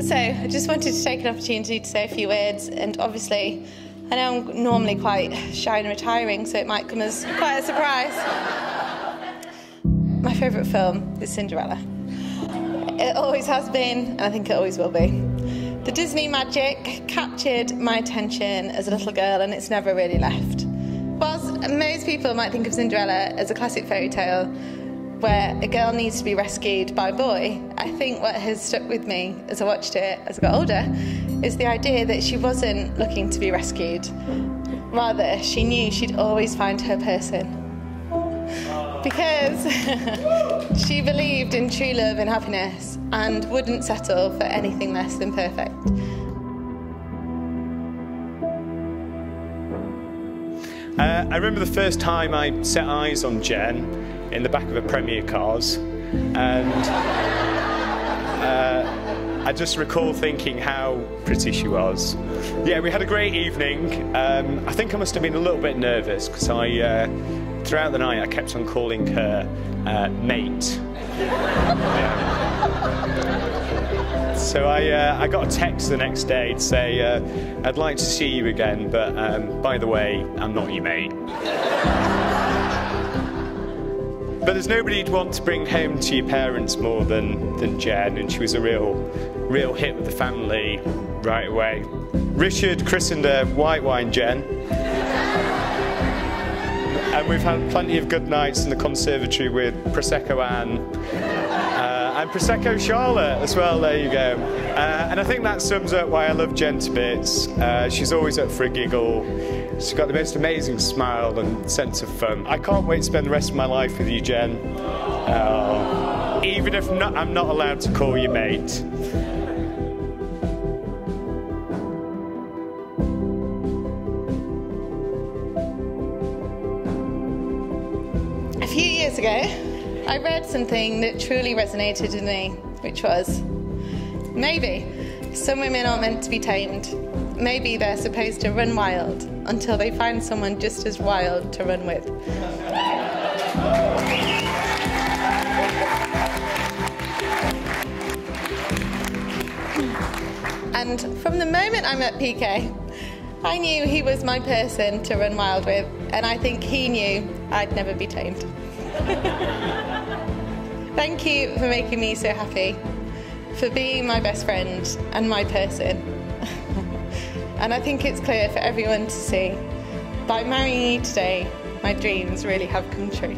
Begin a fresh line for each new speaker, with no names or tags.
So, I just wanted to take an opportunity to say a few words, and obviously, I know I'm normally quite shy and retiring, so it might come as quite a surprise. My favourite film is Cinderella. It always has been, and I think it always will be. The Disney magic captured my attention as a little girl, and it's never really left. Whilst most people might think of Cinderella as a classic fairy tale, where a girl needs to be rescued by a boy, I think what has stuck with me as I watched it as I got older is the idea that she wasn't looking to be rescued. Rather, she knew she'd always find her person. Because she believed in true love and happiness and wouldn't settle for anything less than perfect.
Uh, I remember the first time I set eyes on Jen in the back of a Premier Cars, and uh, I just recall thinking how pretty she was. Yeah, we had a great evening. Um, I think I must have been a little bit nervous because I, uh, throughout the night, I kept on calling her uh, mate. Yeah. So I, uh, I got a text the next day to say, uh, I'd like to see you again, but um, by the way, I'm not your mate. But there's nobody you'd want to bring home to your parents more than, than Jen, and she was a real, real hit with the family right away. Richard christened her White Wine Jen. and we've had plenty of good nights in the conservatory with Prosecco Anne and Prosecco Charlotte as well, there you go. Uh, and I think that sums up why I love Jen to bits. Uh, she's always up for a giggle. She's got the most amazing smile and sense of fun. I can't wait to spend the rest of my life with you, Jen. Uh, even if not, I'm not allowed to call you mate.
A few years ago, I read something that truly resonated with me, which was maybe some women aren't meant to be tamed. Maybe they're supposed to run wild until they find someone just as wild to run with. And from the moment I met PK, I knew he was my person to run wild with, and I think he knew I'd never be tamed. Thank you for making me so happy, for being my best friend and my person. and I think it's clear for everyone to see by marrying you today, my dreams really have come true.